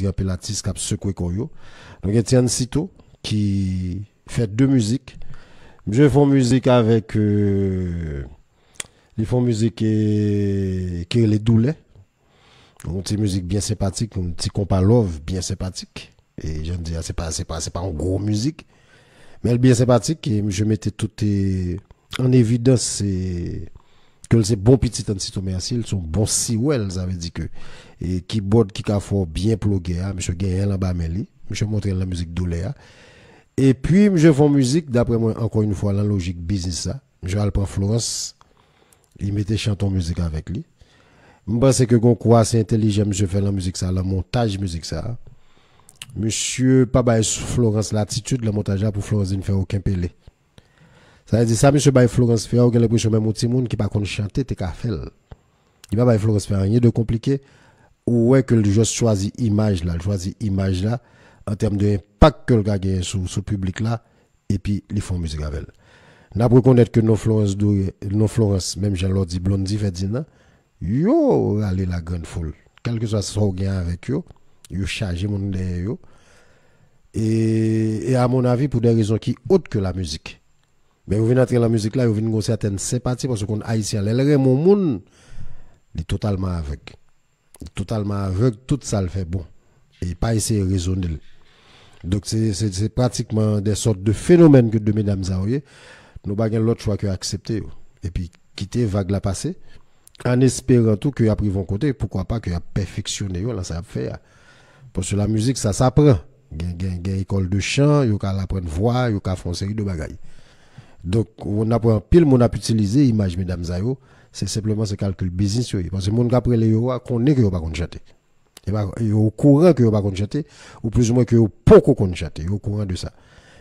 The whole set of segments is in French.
dit un peu l'artiste qui a secoué Donc, il y a Sito qui fait deux musiques. Je fais musique avec. Euh, ils font musique et, qui est les doulets. Une petite musique bien sympathique, un petit compas love bien sympathique. Et je me dis, c'est pas, c'est pas, c'est pas en gros musique. Mais elle est bien sympathique et je mettais tout en évidence, c'est, que c'est bon petit Antito merci, ils sont bons si well, ça veut dire que, et keyboard qui a fort bien plugué, monsieur Gaël là bas monsieur montrer la musique. Hein. Et puis, je fais musique, d'après moi, encore une fois, la logique business, ça. Je vais prendre Florence, il mettait chanton musique avec lui. Je pense que quoi c'est intelligent, monsieur fait la musique, ça, le montage musique, ça. Monsieur, pas Florence, l'attitude, le montage, pour Florence, il ne fait aucun pelé. Ça veut dire ça, monsieur Baye Florence fait, aucun l'impression même au monde qui pas qu'on chanter, t'es qu'à faire. Il va Baye Florence faire rien de compliqué. Ou est que le juste choisit image là, choisit image là, en termes d'impact que le gars gagne sur ce public là, et puis ils font musique avec elle. N'a pas reconnaître que nos Florence, nos Florence, même Jean dit Blondie dire, yo, allez la grande foule. Quel que soit ce qu'on avec eux, yo chargé mon derrière Et, et à mon avis, pour des raisons qui autres que la musique. Mais vous venez entrer dans la musique là, vous venez une certaine sympathie parce qu'on haïtien, les mon monde, il est totalement avec. Totalement avec, tout ça le fait bon. Et pas essayer de raisonner. Donc c'est pratiquement des sortes de phénomènes que de mesdames voyez. nous n'avons l'autre choix que accepter. Et puis quitter vague la passée, en espérant tout qu'ils pris vont côté, pourquoi pas qu'ils a perfectionné, là ça a fait. Parce que la musique, ça s'apprend. Il y a une école de chant, il y a apprendre voix, il y a une série de bagailles. Donc, on a pile, on a utilisé image, mesdames et c'est simplement ce calcul business. Parce que mon après les qu'on connaît que pas chanter. Et au courant que pas chanter, ou plus ou moins que pas qu'on chanter, au courant de ça.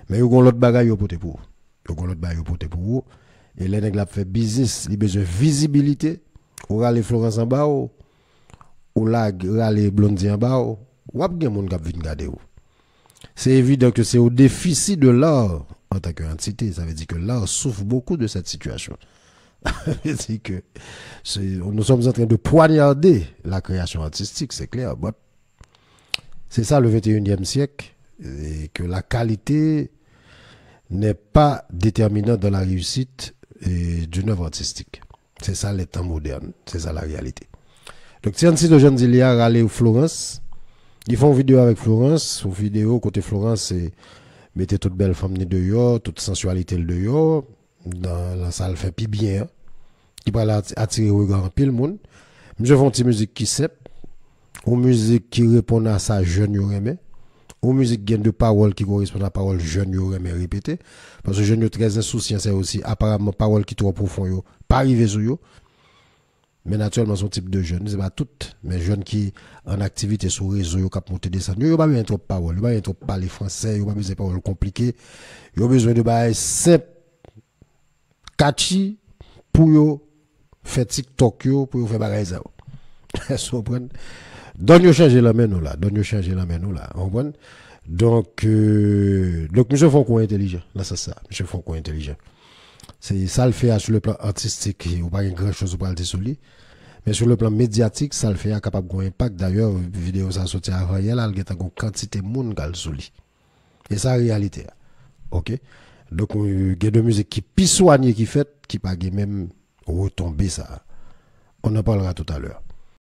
Mais il y a l'autre bagaille pour vous. Il y a l'autre bagaille pour vous. Et les nègres fait business, il a besoin de visibilité. Ou les Florence en bas, ou les Blondie en bas, ou a bien mon gars vient garder. C'est évident que c'est au déficit de l'art en tant qu'entité. Ça veut dire que l'art souffre beaucoup de cette situation. ça veut dire que nous sommes en train de poignarder la création artistique, c'est clair. C'est ça le 21e siècle, et que la qualité n'est pas déterminante dans la réussite d'une œuvre artistique. C'est ça les temps modernes, c'est ça la réalité. Donc, si de jeunes d'Iliar aller au Florence, ils font une vidéo avec Florence, une vidéo côté Florence, c'est mettez toute belle femme de yo, toute sensualité de yo, dans la salle fait plus bien, qui va attirer regard pile monde. Je fais une musique qui sait, une musique qui répond à ça jeune aimé, une musique gagne de paroles qui correspond à la parole jeune aimé répéter, parce que jeune très insouciant c'est aussi apparemment parole qui trop profond pas arriver sur yo. Mais naturellement, son type de jeunes, c'est pas toutes, mais jeunes qui en activité sur réseau, ils ont monter des ils n'ont pas besoin trop ils n'ont pas de parler français, n'ont pas besoin de paroles compliquées, ont besoin de bails simple, catchy, pour faire TikTok, pour faire bagarre ça. Donc, ils changer la main, là. Donc, ils changer la main, là. Vous comprenez? Donc, euh, donc, monsieur Fonko intelligent. Là, c'est ça. Monsieur Fonko intelligent. C'est ça le fait sur le plan artistique, il n'y a pas grand chose pour le sur Mais sur le plan médiatique, ça le fait capable d'avoir un impact. D'ailleurs, vidéo ça sorti avant hier, il y a une quantité de monde qui sur Et ça, réalité. OK? Donc, il y a de musique qui est soignée qui fait, qui pas même retomber ça. On en parlera tout à l'heure.